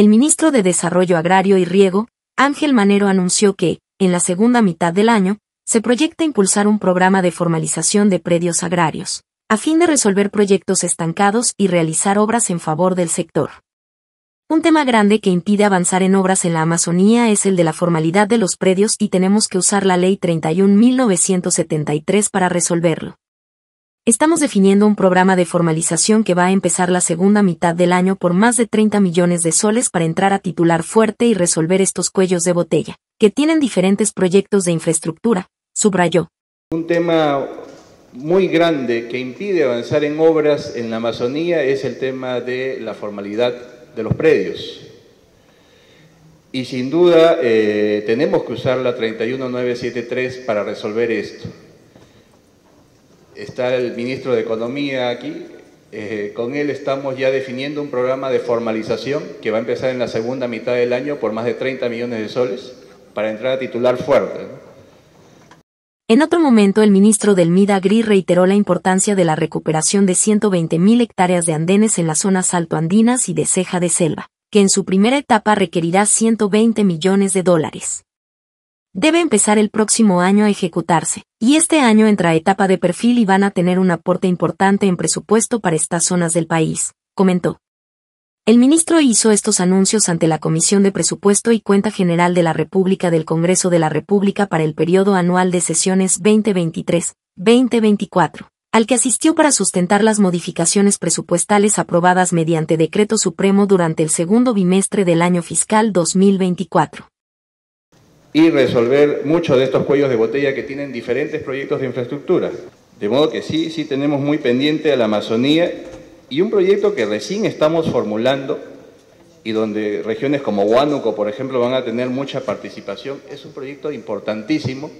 El ministro de Desarrollo Agrario y Riego, Ángel Manero anunció que, en la segunda mitad del año, se proyecta impulsar un programa de formalización de predios agrarios, a fin de resolver proyectos estancados y realizar obras en favor del sector. Un tema grande que impide avanzar en obras en la Amazonía es el de la formalidad de los predios y tenemos que usar la Ley 31.973 para resolverlo. Estamos definiendo un programa de formalización que va a empezar la segunda mitad del año por más de 30 millones de soles para entrar a titular fuerte y resolver estos cuellos de botella, que tienen diferentes proyectos de infraestructura, subrayó. Un tema muy grande que impide avanzar en obras en la Amazonía es el tema de la formalidad de los predios. Y sin duda eh, tenemos que usar la 31973 para resolver esto está el ministro de Economía aquí, eh, con él estamos ya definiendo un programa de formalización que va a empezar en la segunda mitad del año por más de 30 millones de soles para entrar a titular fuerte. En otro momento, el ministro del MIDAGRI reiteró la importancia de la recuperación de 120.000 hectáreas de andenes en las zonas altoandinas y de ceja de selva, que en su primera etapa requerirá 120 millones de dólares debe empezar el próximo año a ejecutarse, y este año entra a etapa de perfil y van a tener un aporte importante en presupuesto para estas zonas del país, comentó. El ministro hizo estos anuncios ante la Comisión de Presupuesto y Cuenta General de la República del Congreso de la República para el periodo anual de sesiones 2023-2024, al que asistió para sustentar las modificaciones presupuestales aprobadas mediante decreto supremo durante el segundo bimestre del año fiscal 2024 y resolver muchos de estos cuellos de botella que tienen diferentes proyectos de infraestructura. De modo que sí, sí tenemos muy pendiente a la Amazonía y un proyecto que recién estamos formulando y donde regiones como Huánuco, por ejemplo, van a tener mucha participación, es un proyecto importantísimo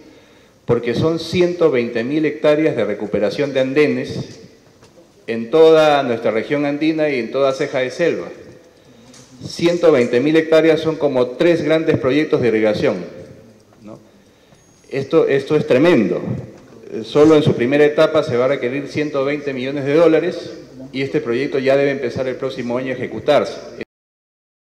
porque son 120.000 hectáreas de recuperación de andenes en toda nuestra región andina y en toda ceja de selva. 120.000 hectáreas son como tres grandes proyectos de irrigación esto, esto es tremendo. Solo en su primera etapa se va a requerir 120 millones de dólares y este proyecto ya debe empezar el próximo año a ejecutarse.